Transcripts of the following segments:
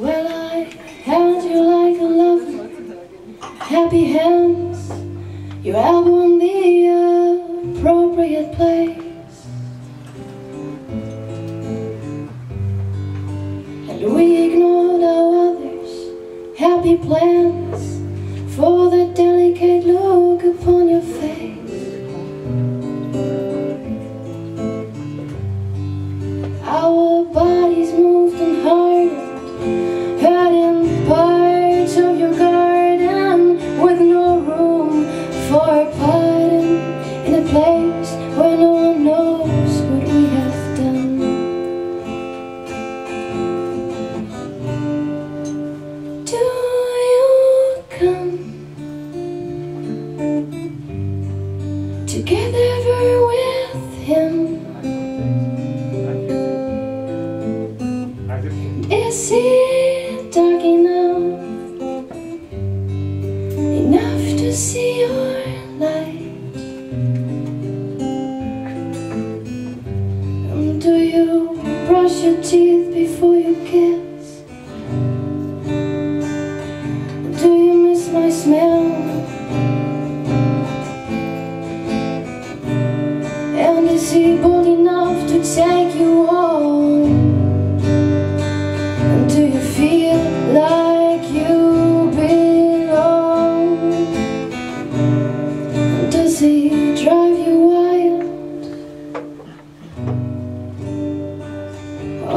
Well, I held you like a lover, happy hands, your elbow in the appropriate place. And we ignored our others' happy plans for the delicate look upon your face. Place where no one knows brush your teeth before you kiss? Do you miss my smell?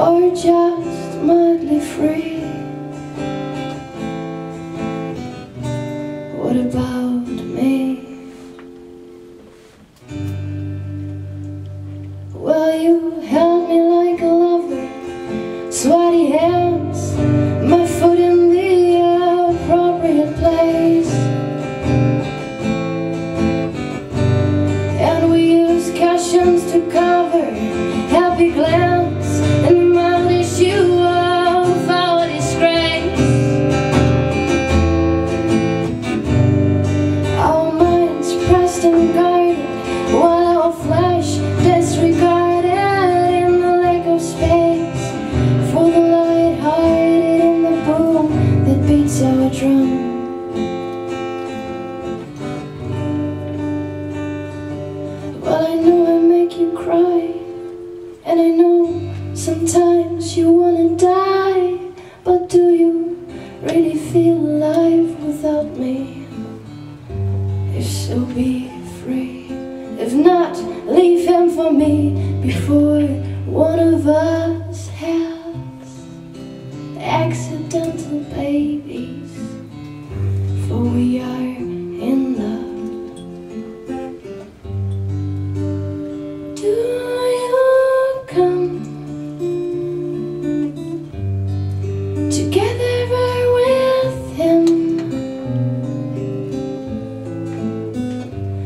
Or just mildly free? What about you cry. And I know sometimes you wanna die But do you really feel alive without me? If so, be free. If not, leave him for me Before one of us has accidental babies together with him?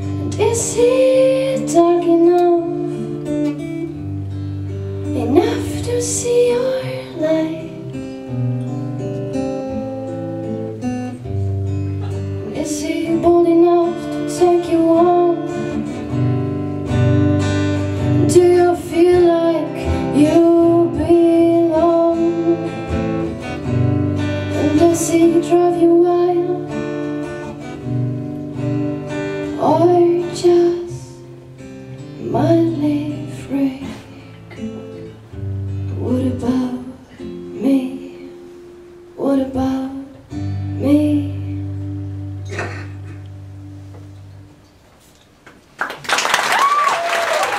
And is he dark Does it drive you wild? Or just mildly